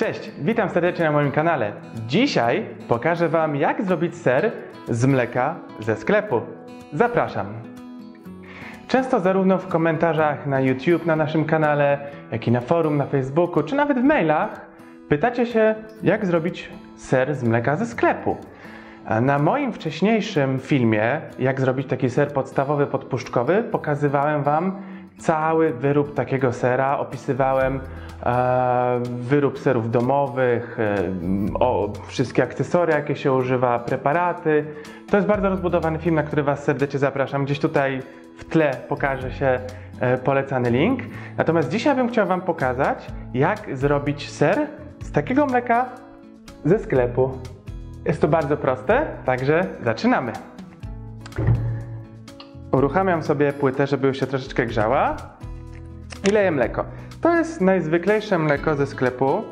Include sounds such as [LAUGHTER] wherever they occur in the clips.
Cześć, witam serdecznie na moim kanale. Dzisiaj pokażę Wam, jak zrobić ser z mleka ze sklepu. Zapraszam. Często zarówno w komentarzach na YouTube na naszym kanale, jak i na forum na Facebooku, czy nawet w mailach pytacie się, jak zrobić ser z mleka ze sklepu. Na moim wcześniejszym filmie, jak zrobić taki ser podstawowy podpuszczkowy, pokazywałem Wam cały wyrób takiego sera, opisywałem e, wyrób serów domowych, e, o, wszystkie akcesoria, jakie się używa, preparaty. To jest bardzo rozbudowany film, na który Was serdecznie zapraszam. Gdzieś tutaj w tle pokaże się e, polecany link. Natomiast dzisiaj bym chciał Wam pokazać, jak zrobić ser z takiego mleka ze sklepu. Jest to bardzo proste, także zaczynamy. Uruchamiam sobie płytę, żeby już się troszeczkę grzała i leję mleko. To jest najzwyklejsze mleko ze sklepu.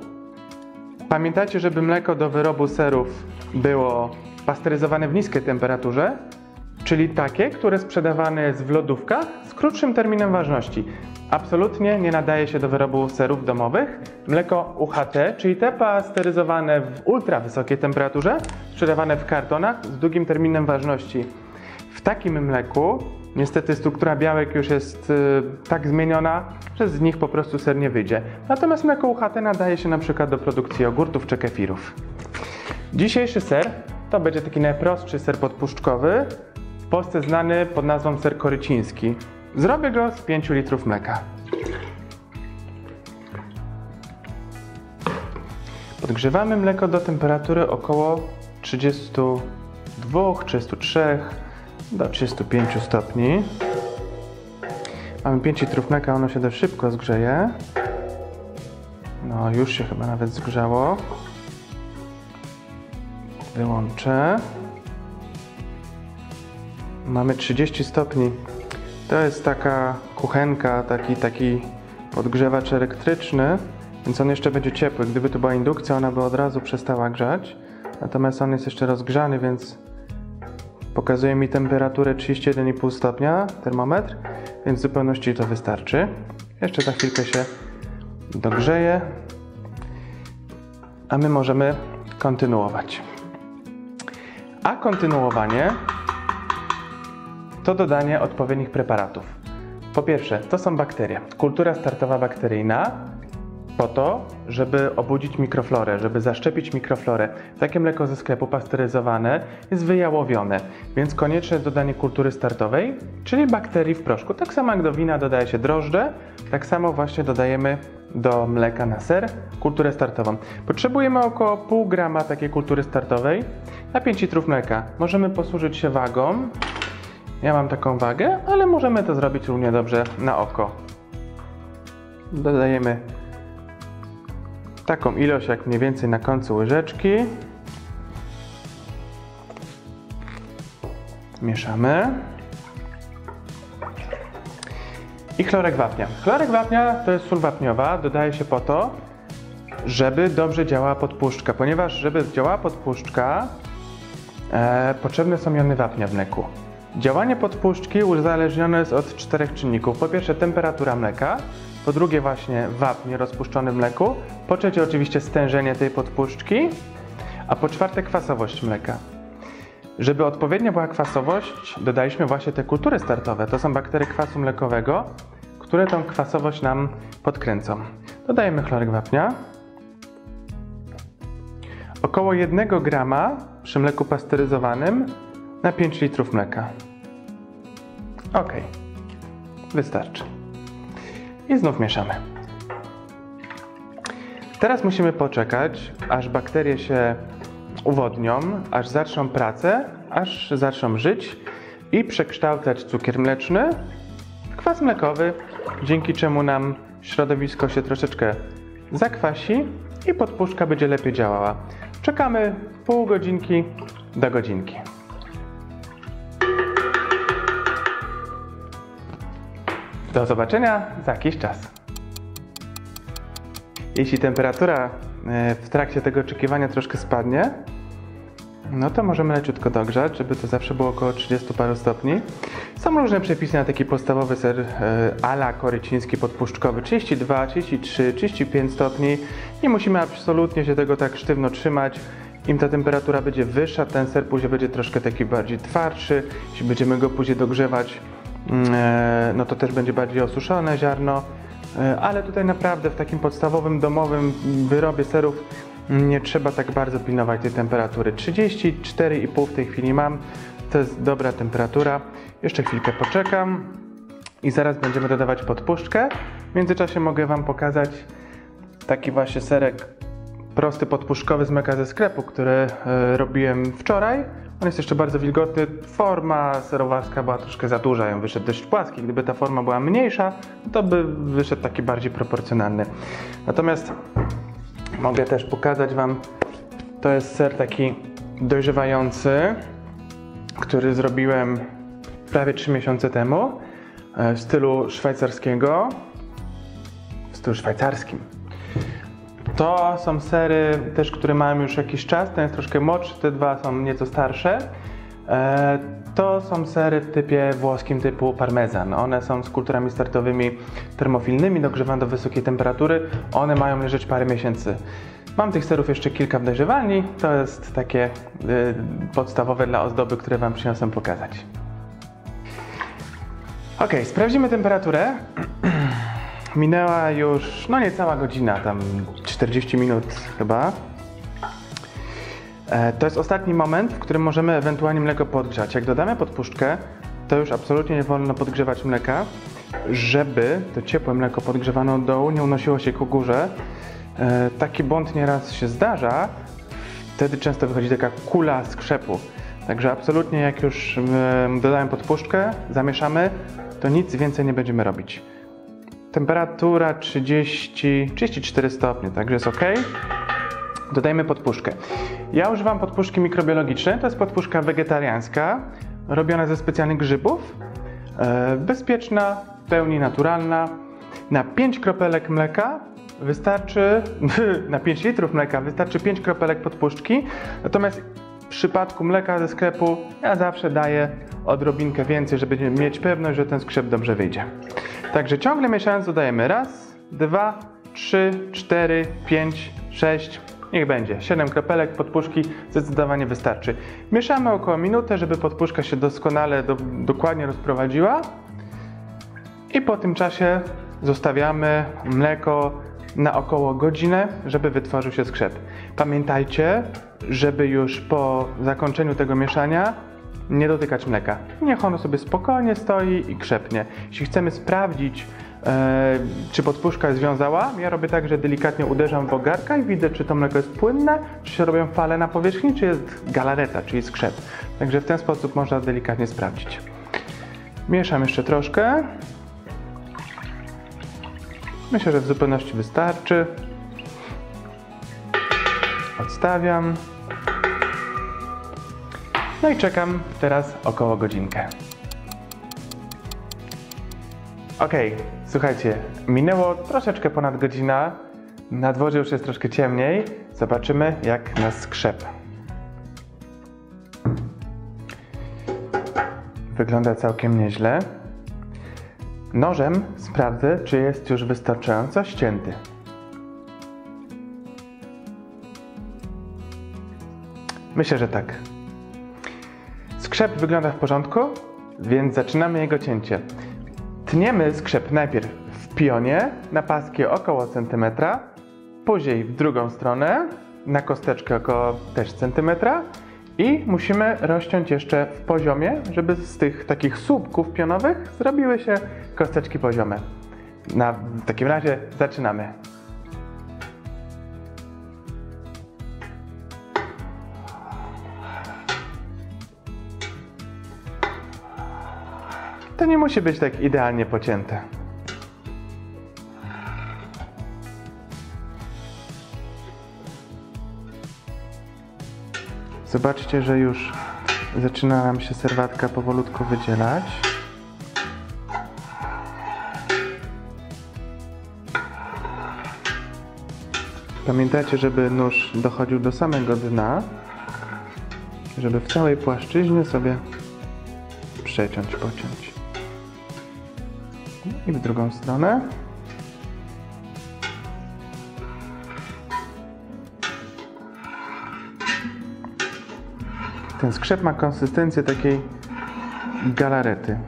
Pamiętajcie, żeby mleko do wyrobu serów było pasteryzowane w niskiej temperaturze, czyli takie, które sprzedawane jest w lodówkach z krótszym terminem ważności. Absolutnie nie nadaje się do wyrobu serów domowych. Mleko UHT, czyli te pasteryzowane w ultra wysokiej temperaturze, sprzedawane w kartonach z długim terminem ważności. W takim mleku niestety struktura białek już jest y, tak zmieniona, że z nich po prostu ser nie wyjdzie. Natomiast mleko UHT nadaje się na przykład do produkcji jogurtów czy kefirów. Dzisiejszy ser to będzie taki najprostszy ser podpuszczkowy, w Polsce znany pod nazwą ser koryciński. Zrobię go z 5 litrów mleka. Podgrzewamy mleko do temperatury około 32, 33 do 35 stopni. Mamy 5 litrów mleka, ono się dość szybko zgrzeje. No, już się chyba nawet zgrzało. Wyłączę. Mamy 30 stopni. To jest taka kuchenka, taki, taki podgrzewacz elektryczny, więc on jeszcze będzie ciepły. Gdyby to była indukcja, ona by od razu przestała grzać. Natomiast on jest jeszcze rozgrzany, więc Pokazuje mi temperaturę 31,5 stopnia termometr, więc w zupełności to wystarczy. Jeszcze za chwilkę się dogrzeje, a my możemy kontynuować. A kontynuowanie to dodanie odpowiednich preparatów. Po pierwsze, to są bakterie. Kultura startowa bakteryjna, po to, żeby obudzić mikroflorę, żeby zaszczepić mikroflorę. Takie mleko ze sklepu pasteryzowane jest wyjałowione, więc konieczne dodanie kultury startowej, czyli bakterii w proszku. Tak samo jak do wina dodaje się drożdże, tak samo właśnie dodajemy do mleka na ser kulturę startową. Potrzebujemy około pół grama takiej kultury startowej na 5 litrów mleka. Możemy posłużyć się wagą. Ja mam taką wagę, ale możemy to zrobić równie dobrze na oko. Dodajemy taką ilość jak mniej więcej na końcu łyżeczki. Mieszamy. I chlorek wapnia. Chlorek wapnia to jest sól wapniowa, dodaje się po to, żeby dobrze działała podpuszczka, ponieważ żeby działała podpuszczka, e, potrzebne są jony wapnia w mleku. Działanie podpuszczki uzależnione jest od czterech czynników. Po pierwsze temperatura mleka, po drugie właśnie wapń rozpuszczony w mleku, po trzecie oczywiście stężenie tej podpuszczki, a po czwarte kwasowość mleka. Żeby odpowiednia była kwasowość, dodaliśmy właśnie te kultury startowe. To są bakterie kwasu mlekowego, które tą kwasowość nam podkręcą. Dodajemy chlorek wapnia. Około 1 grama przy mleku pasteryzowanym na 5 litrów mleka. Ok, wystarczy. I znów mieszamy. Teraz musimy poczekać, aż bakterie się uwodnią, aż zaczną pracę, aż zaczną żyć i przekształcać cukier mleczny w kwas mlekowy, dzięki czemu nam środowisko się troszeczkę zakwasi i podpuszczka będzie lepiej działała. Czekamy pół godzinki do godzinki. Do zobaczenia za jakiś czas. Jeśli temperatura e, w trakcie tego oczekiwania troszkę spadnie, no to możemy leciutko dogrzać, żeby to zawsze było około 30 paru stopni. Są różne przepisy na taki podstawowy ser e, ala koryciński podpuszczkowy 32, 33, 35 stopni. Nie musimy absolutnie się tego tak sztywno trzymać. Im ta temperatura będzie wyższa, ten ser później będzie troszkę taki bardziej twardszy. Jeśli będziemy go później dogrzewać, no to też będzie bardziej osuszone ziarno. E, Ale tutaj naprawdę w takim podstawowym domowym wyrobie serów nie trzeba tak bardzo pilnować tej temperatury. 34,5 w tej chwili mam. To jest dobra temperatura. Jeszcze chwilkę poczekam i zaraz będziemy dodawać podpuszczkę. W międzyczasie mogę Wam pokazać taki właśnie serek prosty podpuszczkowy z mleka ze sklepu, który e, robiłem wczoraj. On jest jeszcze bardzo wilgotny. Forma serowarska była troszkę za duża, ją wyszedł dość płaski. Gdyby ta forma była mniejsza, to by wyszedł taki bardziej proporcjonalny. Natomiast mogę też pokazać Wam, to jest ser taki dojrzewający, który zrobiłem prawie 3 miesiące temu e, w stylu szwajcarskiego. W stylu szwajcarskim. To są sery też, które mają już jakiś czas, ten jest troszkę młodszy, te dwa są nieco starsze. E, To są sery w typie włoskim typu parmezan. One są z kulturami startowymi termofilnymi, dogrzewane do wysokiej temperatury. One mają leżeć parę miesięcy. Mam tych serów jeszcze kilka w dojrzewalni. To jest takie y, podstawowe dla ozdoby, które Wam przyniosłem pokazać. Ok, sprawdzimy temperaturę. [CLEARS THROAT] Minęła już, no niecała godzina, tam 40 minut chyba. E, To jest ostatni moment, w którym możemy ewentualnie mleko podgrzać. Jak dodamy podpuszczkę, to już absolutnie nie wolno podgrzewać mleka, żeby to ciepłe mleko podgrzewane od dołu nie unosiło się ku górze. E, Taki błąd nieraz się zdarza. Wtedy często wychodzi taka kula skrzepu. Także absolutnie jak już dodałem podpuszczkę, zamieszamy, to nic więcej nie będziemy robić. Temperatura 30, 34 stopnie, także jest ok. Dodajmy podpuszczkę. Ja używam podpuszki mikrobiologicznej, to jest podpuszka wegetariańska, robiona ze specjalnych grzybów. E, bezpieczna, w pełni naturalna. Na 5 kropelek mleka wystarczy, [LAUGHS] na 5 litrów mleka wystarczy 5 kropelek podpuszczki, natomiast w przypadku mleka ze sklepu ja zawsze daję odrobinkę więcej, żeby mieć pewność, że ten skrzep dobrze wyjdzie. Także ciągle mieszając dodajemy raz, dwa, trzy, cztery, pięć, sześć, niech będzie. Siedem kropelek podpuszki zdecydowanie wystarczy. Mieszamy około minutę, żeby podpuszka się doskonale, do, dokładnie rozprowadziła. I po tym czasie zostawiamy mleko na około godzinę, żeby wytworzył się skrzep. Pamiętajcie, żeby już po zakończeniu tego mieszania nie dotykać mleka. Niech ono sobie spokojnie stoi i krzepnie. Jeśli chcemy sprawdzić, e, czy podpuszka jest związała, ja robię tak, że delikatnie uderzam w ogarka i widzę, czy to mleko jest płynne, czy się robią fale na powierzchni, czy jest galareta, czyli skrzep. Także w ten sposób można delikatnie sprawdzić. Mieszam jeszcze troszkę. Myślę, że w zupełności wystarczy. Odstawiam. No i czekam teraz około godzinkę. Ok, słuchajcie, minęło troszeczkę ponad godzina. Na dworze już jest troszkę ciemniej. Zobaczymy, jak nas skrzep. Wygląda całkiem nieźle. Nożem sprawdzę, czy jest już wystarczająco ścięty. Myślę, że tak. Skrzep wygląda w porządku, więc zaczynamy jego cięcie. Tniemy skrzep najpierw w pionie na paski około centymetra, później w drugą stronę na kosteczkę około też centymetra i musimy rozciąć jeszcze w poziomie, żeby z tych takich słupków pionowych zrobiły się kosteczki poziome. Na, w takim razie zaczynamy. To nie musi być tak idealnie pocięte. Zobaczcie, że już zaczyna nam się serwatka powolutku wydzielać. Pamiętajcie, żeby nóż dochodził do samego dna. żeby w całej płaszczyźnie sobie przeciąć, pociąć. I w drugą stronę. Ten skrzep ma konsystencję takiej galarety.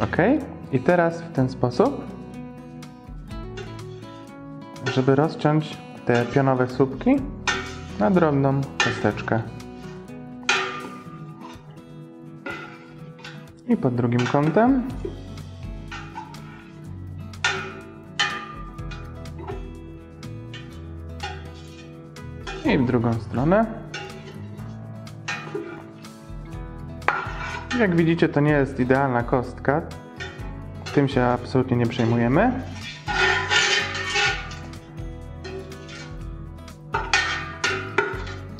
Ok, i teraz w ten sposób, żeby rozciąć te pionowe słupki na drobną kosteczkę. I pod drugim kątem. I w drugą stronę. Jak widzicie, to nie jest idealna kostka. Tym się absolutnie nie przejmujemy.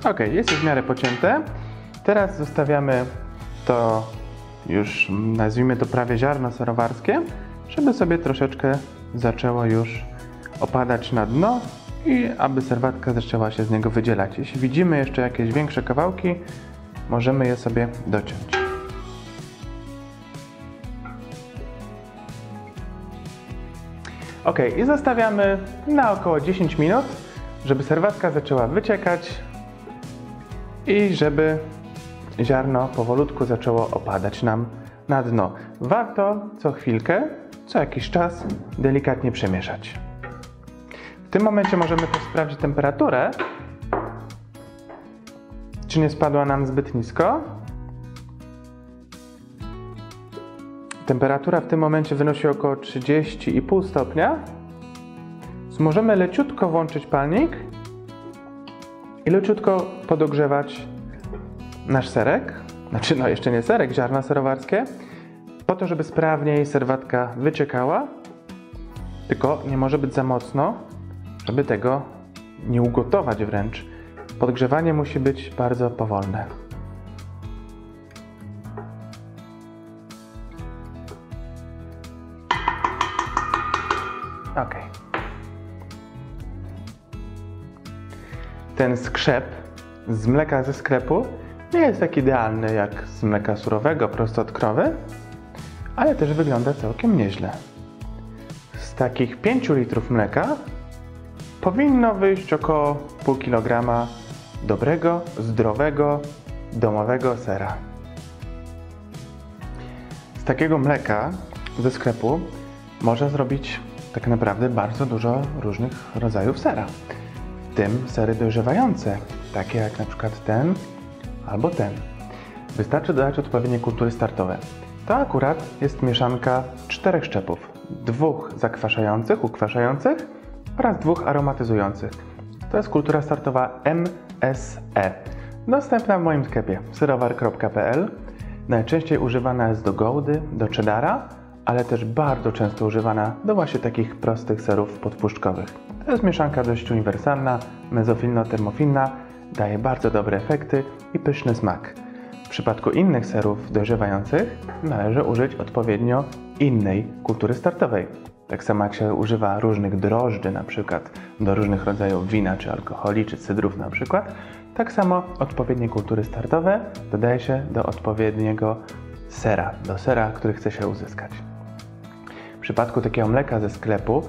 Ok, jest już w miarę pocięte. Teraz zostawiamy to już, nazwijmy to prawie ziarno serowarskie, żeby sobie troszeczkę zaczęło już opadać na dno i aby serwatka zaczęła się z niego wydzielać. Jeśli widzimy jeszcze jakieś większe kawałki, możemy je sobie dociąć. Ok, i zostawiamy na około 10 minut, żeby serwatka zaczęła wyciekać i żeby ziarno powolutku zaczęło opadać nam na dno. Warto co chwilkę, co jakiś czas delikatnie przemieszać. W tym momencie możemy też sprawdzić temperaturę, czy nie spadła nam zbyt nisko. Temperatura w tym momencie wynosi około 30,5 stopnia. Możemy leciutko włączyć palnik i leciutko podogrzewać nasz serek, znaczy no jeszcze nie serek, ziarna serowarskie, po to, żeby sprawniej serwatka wyciekała, tylko nie może być za mocno, żeby tego nie ugotować wręcz. Podgrzewanie musi być bardzo powolne. Ten skrzep z mleka ze sklepu nie jest tak idealny jak z mleka surowego, prosto od krowy, ale też wygląda całkiem nieźle. Z takich 5 litrów mleka powinno wyjść około pół kilograma dobrego, zdrowego, domowego sera. Z takiego mleka ze sklepu można zrobić tak naprawdę bardzo dużo różnych rodzajów sera. Tym sery dojrzewające, takie jak na przykład ten albo ten. Wystarczy dodać odpowiednie kultury startowe. To akurat jest mieszanka czterech szczepów. Dwóch zakwaszających, ukwaszających oraz dwóch aromatyzujących. To jest kultura startowa MSE. Dostępna w moim sklepie syrowar.pl. Najczęściej używana jest do gołdy, do cheddara, ale też bardzo często używana do właśnie takich prostych serów podpuszczkowych. To jest mieszanka dość uniwersalna, mezofilno-termofilna, daje bardzo dobre efekty i pyszny smak. W przypadku innych serów dojrzewających należy użyć odpowiednio innej kultury startowej. Tak samo jak się używa różnych drożdży, na przykład do różnych rodzajów wina, czy alkoholi, czy cydrów na przykład, tak samo odpowiednie kultury startowe dodaje się do odpowiedniego sera, do sera, który chce się uzyskać. W przypadku takiego mleka ze sklepu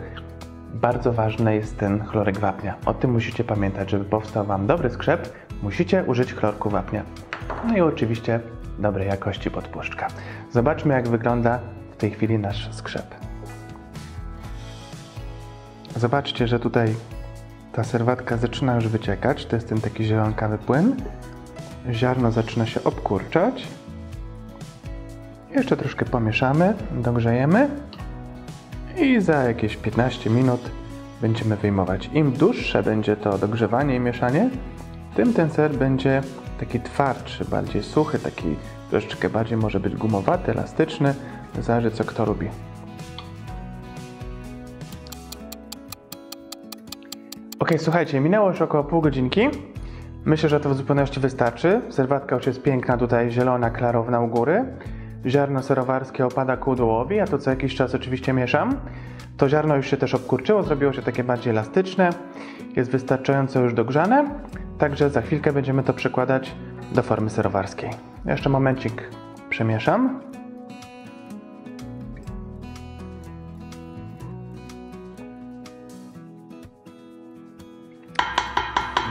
bardzo ważny jest ten chlorek wapnia. O tym musicie pamiętać, żeby powstał Wam dobry skrzep, musicie użyć chlorku wapnia. No i oczywiście dobrej jakości podpuszczka. Zobaczmy jak wygląda w tej chwili nasz skrzep. Zobaczcie, że tutaj ta serwatka zaczyna już wyciekać. To jest ten taki zielonkawy płyn. Ziarno zaczyna się obkurczać. Jeszcze troszkę pomieszamy, dogrzejemy i za jakieś 15 minut będziemy wyjmować. Im dłuższe będzie to dogrzewanie i mieszanie, tym ten ser będzie taki twardszy, bardziej suchy, taki troszeczkę bardziej może być gumowaty, elastyczny, zależy co kto lubi. Ok, słuchajcie, minęło już około pół godzinki. Myślę, że to w zupełności wystarczy. Serwatka już jest piękna, tutaj zielona, klarowna u góry. Ziarno serowarskie opada ku dołowi, ja to co jakiś czas oczywiście mieszam. To ziarno już się też obkurczyło, zrobiło się takie bardziej elastyczne, jest wystarczająco już dogrzane, także za chwilkę będziemy to przekładać do formy serowarskiej. Jeszcze momencik przemieszam.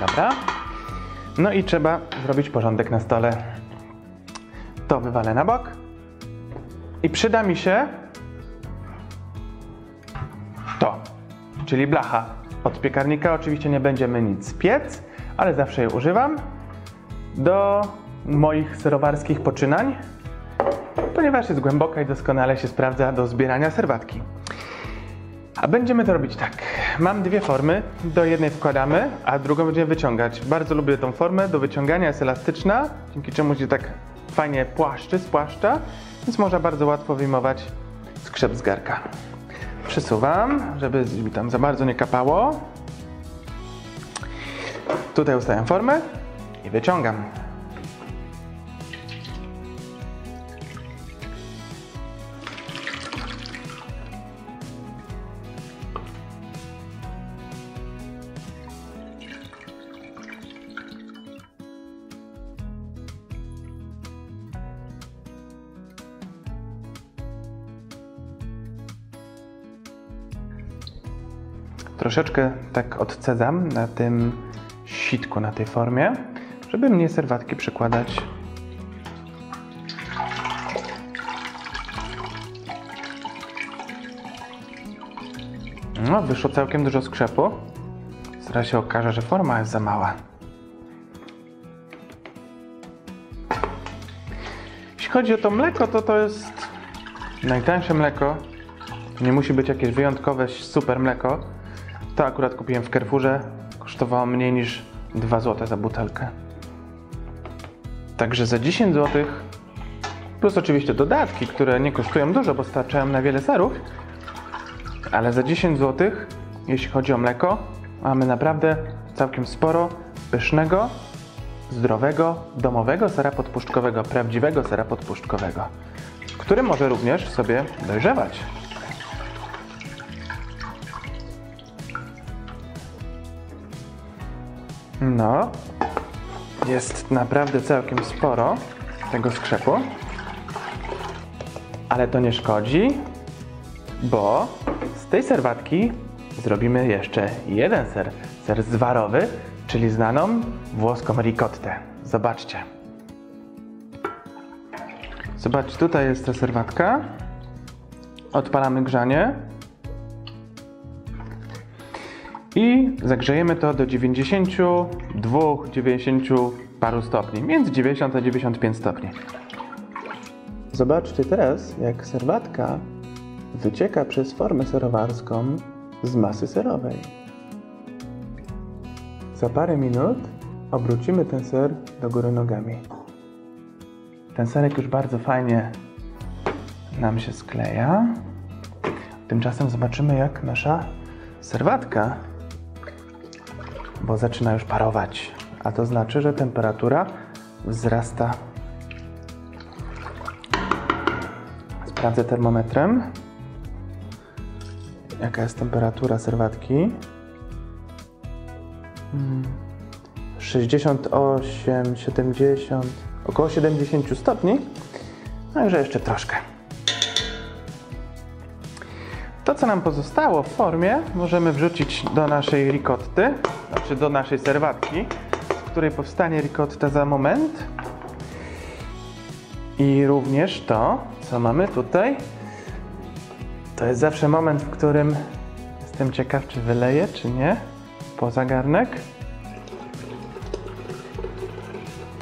Dobra. No i trzeba zrobić porządek na stole. To wywalę na bok. I przyda mi się to, czyli blacha od piekarnika. Oczywiście nie będziemy nic piec, ale zawsze je używam do moich serowarskich poczynań, ponieważ jest głęboka i doskonale się sprawdza do zbierania serwatki. A będziemy to robić tak. Mam dwie formy. Do jednej wkładamy, a drugą będziemy wyciągać. Bardzo lubię tą formę. Do wyciągania jest elastyczna, dzięki czemu się tak fajnie płaszczy, spłaszcza, więc można bardzo łatwo wyjmować skrzep z garka. Przesuwam, żeby mi tam za bardzo nie kapało. Tutaj ustawiam formę i wyciągam. Troszeczkę tak odcedzam na tym sitku, na tej formie, żeby mnie serwatki przykładać. No, wyszło całkiem dużo skrzepu. Zaraz się okaże, że forma jest za mała. Jeśli chodzi o to mleko, to to jest najtańsze mleko. Nie musi być jakieś wyjątkowe super mleko. To akurat kupiłem w Carrefourze. Kosztowało mniej niż 2 zł za butelkę. Także za 10 zł, plus oczywiście dodatki, które nie kosztują dużo, bo starczają na wiele serów, ale za 10 zł, jeśli chodzi o mleko, mamy naprawdę całkiem sporo pysznego, zdrowego, domowego sera podpuszczkowego, prawdziwego sera podpuszczkowego, który może również sobie dojrzewać. No, jest naprawdę całkiem sporo tego skrzepu, ale to nie szkodzi, bo z tej serwatki zrobimy jeszcze jeden ser, ser zwarowy, czyli znaną włoską ricottę. Zobaczcie. Zobaczcie, tutaj jest ta serwatka. Odpalamy grzanie. I zagrzejemy to do 92, 90 paru stopni. Między 90 a 95 stopni. Zobaczcie teraz, jak serwatka wycieka przez formę serowarską z masy serowej. Za parę minut obrócimy ten ser do góry nogami. Ten serek już bardzo fajnie nam się skleja. Tymczasem zobaczymy, jak nasza serwatka, bo zaczyna już parować, a to znaczy, że temperatura wzrasta. Sprawdzę termometrem, jaka jest temperatura serwatki. 68, 70, około 70 stopni. Także jeszcze troszkę. To, co nam pozostało w formie, możemy wrzucić do naszej ricotty, znaczy do naszej serwatki, z której powstanie ricotta za moment. I również to, co mamy tutaj, to jest zawsze moment, w którym jestem ciekaw, czy wyleję, czy nie, poza garnek.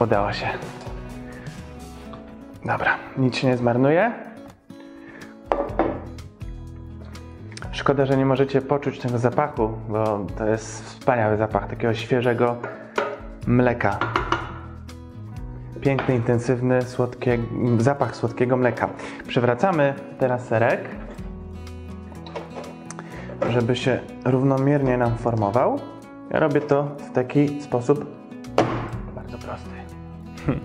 Udało się. Dobra, nic się nie zmarnuje. Szkoda, że nie możecie poczuć tego zapachu, bo to jest wspaniały zapach takiego świeżego mleka. Piękny, intensywny, słodkie, zapach słodkiego mleka. Przewracamy teraz serek, żeby się równomiernie nam formował. Ja robię to w taki sposób bardzo prosty. [LAUGHS]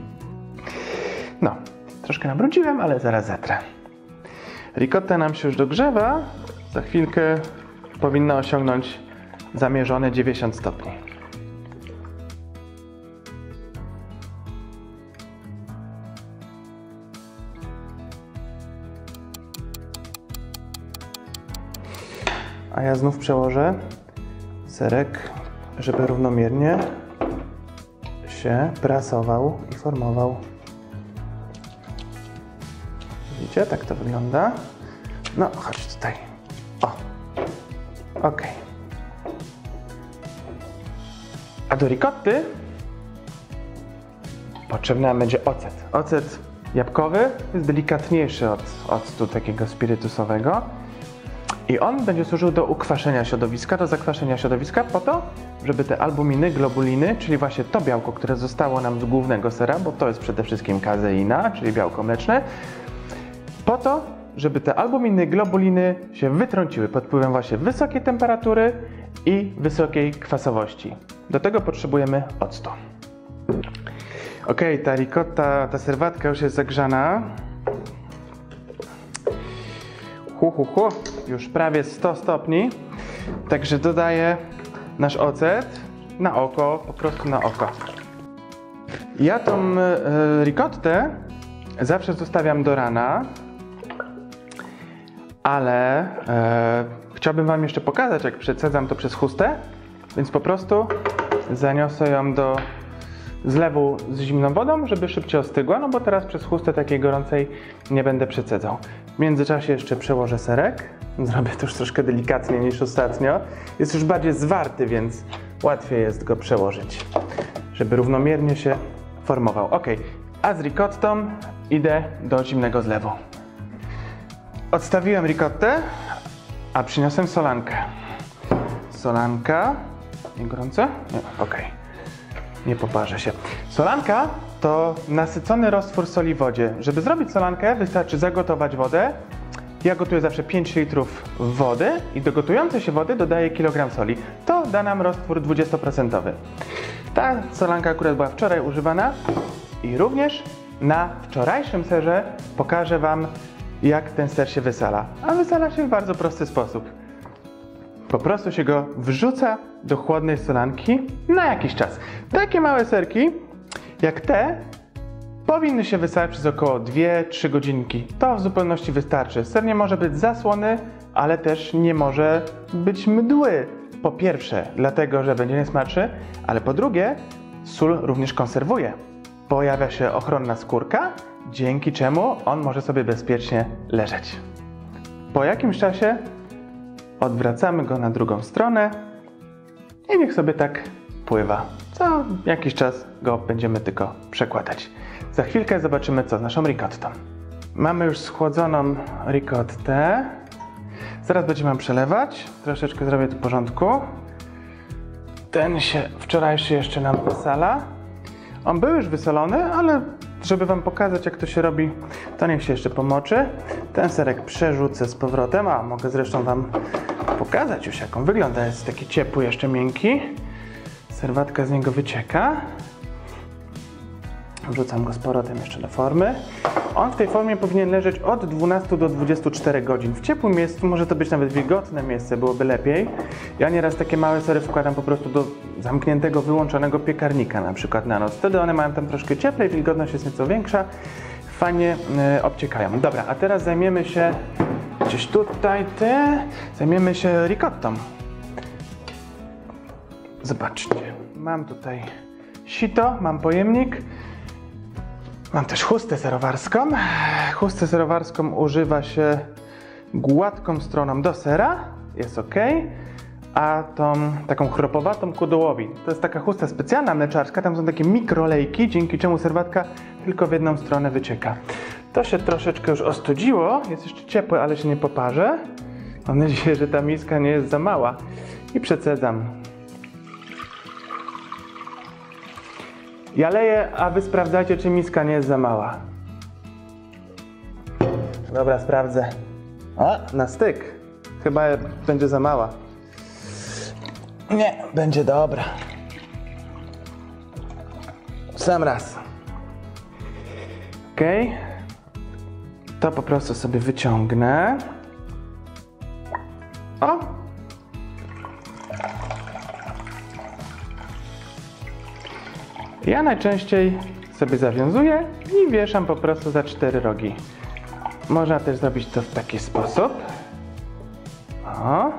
No, Troszkę nabrudziłem, ale zaraz zetrę. Ricotta nam się już dogrzewa. Za chwilkę powinna osiągnąć zamierzone 90 stopni. A ja znów przełożę serek, żeby równomiernie się prasował i formował. Widzicie, tak to wygląda. No, chodź tutaj. Ok. A do ricotty potrzebny nam będzie ocet. Ocet jabłkowy jest delikatniejszy od octu takiego spirytusowego. I on będzie służył do ukwaszenia środowiska, do zakwaszenia środowiska po to, żeby te albuminy, globuliny, czyli właśnie to białko, które zostało nam z głównego sera, bo to jest przede wszystkim kazeina, czyli białko mleczne, po to, żeby te albuminy, globuliny się wytrąciły pod wpływem właśnie wysokiej temperatury i wysokiej kwasowości. Do tego potrzebujemy octu. Ok, ta ricotta, ta serwatka już jest zagrzana. Hu, hu, hu, już prawie 100 stopni. Także dodaję nasz ocet na oko, po prostu na oko. Ja tą e, ricottę zawsze zostawiam do rana, ale e, chciałbym Wam jeszcze pokazać, jak przecedzam to przez chustę, więc po prostu zaniosę ją do zlewu z zimną wodą, żeby szybciej ostygła, no bo teraz przez chustę takiej gorącej nie będę przecedzał. W międzyczasie jeszcze przełożę serek. Zrobię to już troszkę delikatniej niż ostatnio. Jest już bardziej zwarty, więc łatwiej jest go przełożyć, żeby równomiernie się formował. Ok, a z ricottą idę do zimnego zlewu. Odstawiłem ricottę, a przyniosłem solankę. Solanka. Nie gorące? Nie, ok. Nie poparzę się. Solanka to nasycony roztwór soli w wodzie. Żeby zrobić solankę, wystarczy zagotować wodę. Ja gotuję zawsze 5 litrów wody i do gotującej się wody dodaję kilogram soli. To da nam roztwór 20%. Ta solanka akurat była wczoraj używana i również na wczorajszym serze pokażę Wam, jak ten ser się wysala. A wysala się w bardzo prosty sposób. Po prostu się go wrzuca do chłodnej solanki na jakiś czas. Takie małe serki, jak te, powinny się wysalać przez około 2-3 godzinki. To w zupełności wystarczy. Ser nie może być zasłony, ale też nie może być mdły. Po pierwsze, dlatego, że będzie niesmaczny, ale po drugie, sól również konserwuje. Pojawia się ochronna skórka, dzięki czemu on może sobie bezpiecznie leżeć. Po jakimś czasie odwracamy go na drugą stronę i niech sobie tak pływa. Co jakiś czas go będziemy tylko przekładać. Za chwilkę zobaczymy co z naszą ricottą. Mamy już schłodzoną ricottę. Zaraz będziemy ją przelewać. Troszeczkę zrobię tu porządku. Ten się wczorajszy jeszcze nam wysala. On był już wysolony, ale żeby Wam pokazać jak to się robi, to niech się jeszcze pomoczy. Ten serek przerzucę z powrotem, a mogę zresztą Wam pokazać już jak on wygląda. Jest taki ciepły, jeszcze miękki. Serwatka z niego wycieka. Wrzucam go z powrotem jeszcze do formy. On w tej formie powinien leżeć od 12 do 24 godzin. W ciepłym miejscu może to być nawet wilgotne miejsce, byłoby lepiej. Ja nieraz takie małe sery wkładam po prostu do zamkniętego, wyłączonego piekarnika na przykład na noc. Wtedy one mają tam troszkę cieplej, wilgotność jest nieco większa. Fajnie yy, obciekają. Dobra, a teraz zajmiemy się gdzieś tutaj, te, zajmiemy się ricottą. Zobaczcie, mam tutaj sito, mam pojemnik. Mam też chustę serowarską. Chustę serowarską używa się gładką stroną do sera, jest ok, a tą taką chropowatą ku dołowi. To jest taka chusta specjalna mleczarska, tam są takie mikrolejki, dzięki czemu serwatka tylko w jedną stronę wycieka. To się troszeczkę już ostudziło, jest jeszcze ciepłe, ale się nie poparzę. Mam nadzieję, że ta miska nie jest za mała. I przecedzam Ja leję, a wy sprawdzajcie, czy miska nie jest za mała. Dobra, sprawdzę. O, na styk. Chyba będzie za mała. Nie, będzie dobra. Sam raz. Ok. to po prostu sobie wyciągnę. Ja najczęściej sobie zawiązuję i wieszam po prostu za cztery rogi. Można też zrobić to w taki sposób. O.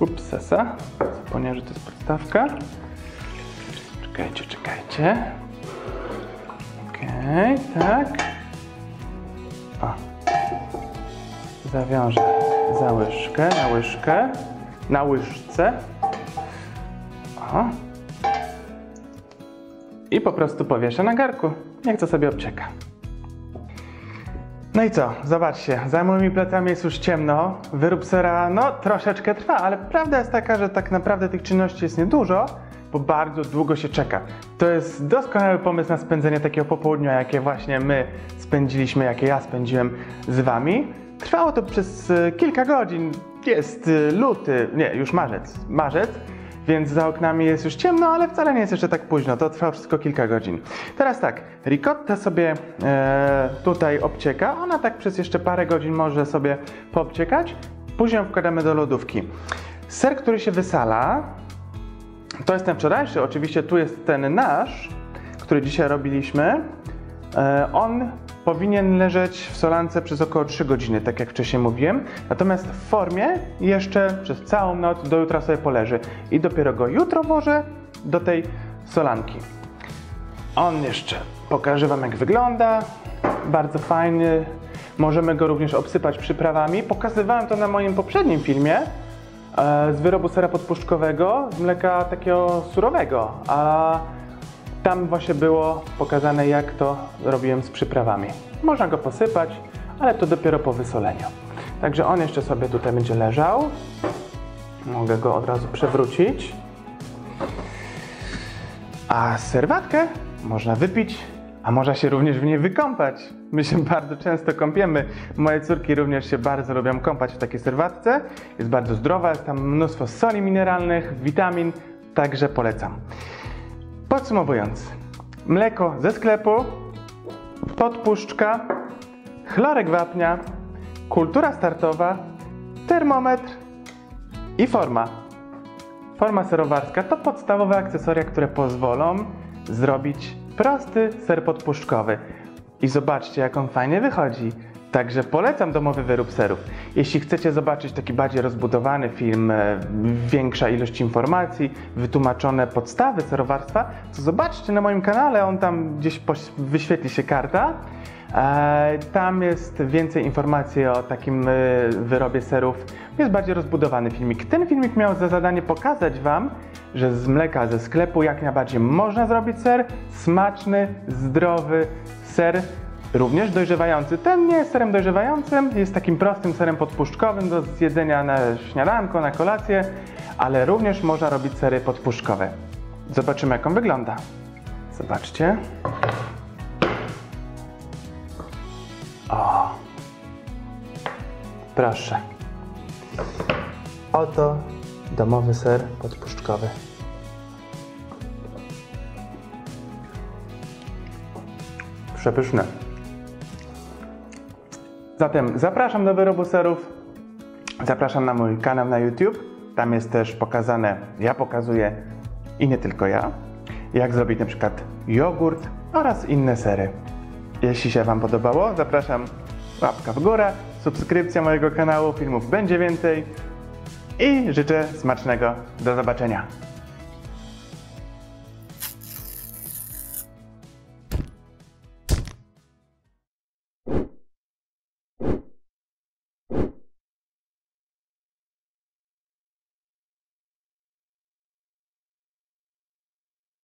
Ups, sesa. Zapomniałem, że to jest podstawka. Czekajcie, czekajcie. Okej, tak. O. Zawiążę za łyżkę, na łyżkę, na łyżce. O. I po prostu powieszę na garku. Niech to sobie obcieka. No i co? Zobaczcie, za moimi plecami jest już ciemno. Wyrób sera, no troszeczkę trwa, ale prawda jest taka, że tak naprawdę tych czynności jest niedużo, bo bardzo długo się czeka. To jest doskonały pomysł na spędzenie takiego popołudnia, jakie właśnie my spędziliśmy, jakie ja spędziłem z wami. Trwało to przez e, kilka godzin. Jest e, luty, nie, już marzec. Marzec więc za oknami jest już ciemno, ale wcale nie jest jeszcze tak późno. To trwa wszystko kilka godzin. Teraz tak, ricotta sobie e, tutaj obcieka. Ona tak przez jeszcze parę godzin może sobie poobciekać. Później wkładamy do lodówki. Ser, który się wysala, to jest ten wczorajszy. Oczywiście tu jest ten nasz, który dzisiaj robiliśmy. E, on powinien leżeć w solance przez około 3 godziny, tak jak wcześniej mówiłem. Natomiast w formie jeszcze przez całą noc do jutra sobie poleży. I dopiero go jutro włożę do tej solanki. On jeszcze pokażę Wam jak wygląda. Bardzo fajny. Możemy go również obsypać przyprawami. Pokazywałem to na moim poprzednim filmie e, z wyrobu sera podpuszczkowego, z mleka takiego surowego. A tam właśnie było pokazane, jak to robiłem z przyprawami. Można go posypać, ale to dopiero po wysoleniu. Także on jeszcze sobie tutaj będzie leżał. Mogę go od razu przewrócić. A serwatkę można wypić, a można się również w niej wykąpać. My się bardzo często kąpiemy. Moje córki również się bardzo lubią kąpać w takiej serwatce. Jest bardzo zdrowa, jest tam mnóstwo soli mineralnych, witamin, także polecam. Podsumowując, mleko ze sklepu, podpuszczka, chlorek wapnia, kultura startowa, termometr i forma. Forma serowarska to podstawowe akcesoria, które pozwolą zrobić prosty ser podpuszczkowy. I zobaczcie, jak on fajnie wychodzi. Także polecam domowy wyrób serów. Jeśli chcecie zobaczyć taki bardziej rozbudowany film, e, większa ilość informacji, wytłumaczone podstawy serowarstwa, to zobaczcie na moim kanale, on tam gdzieś wyświetli się karta. E, tam jest więcej informacji o takim e, wyrobie serów. Jest bardziej rozbudowany filmik. Ten filmik miał za zadanie pokazać Wam, że z mleka ze sklepu jak najbardziej można zrobić ser. Smaczny, zdrowy ser również dojrzewający. Ten nie jest serem dojrzewającym, jest takim prostym serem podpuszczkowym do zjedzenia na śniadanko, na kolację, ale również można robić sery podpuszczkowe. Zobaczymy jak on wygląda. Zobaczcie. O. Proszę. Oto domowy ser podpuszczkowy. Przepyszne. Zatem zapraszam do wyrobu serów. Zapraszam na mój kanał na YouTube. Tam jest też pokazane, ja pokazuję i nie tylko ja, jak zrobić na przykład jogurt oraz inne sery. Jeśli się Wam podobało, zapraszam łapka w górę, subskrypcja mojego kanału, filmów będzie więcej i życzę smacznego. Do zobaczenia.